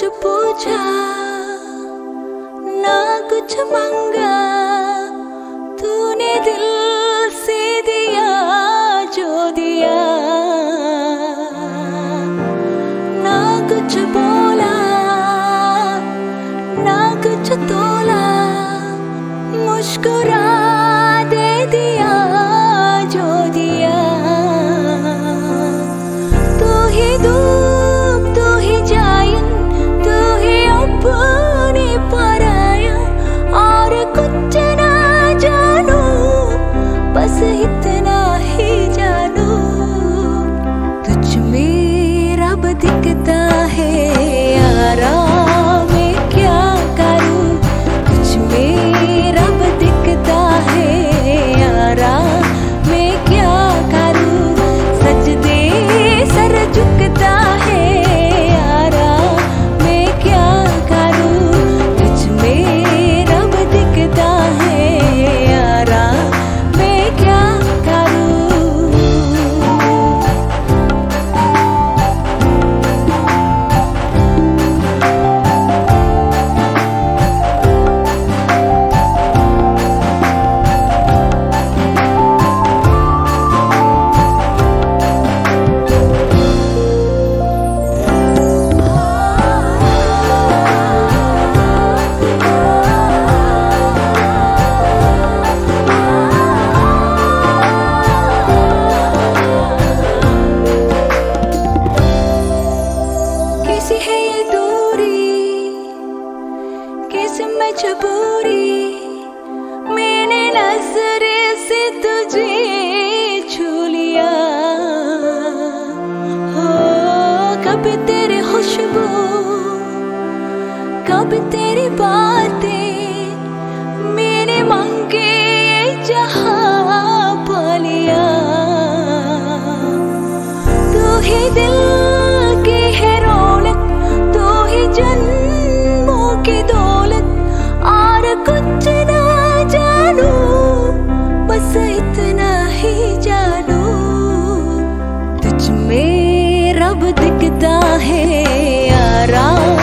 cepuja, nak cemangga. इतना ही जानू। तुझ में रब दिखता है। मजबूरी मैंने नज़र से तुझे छू लिया। हो कब तेरे खुशबू कब तेरी बात अब दिखता है आराम।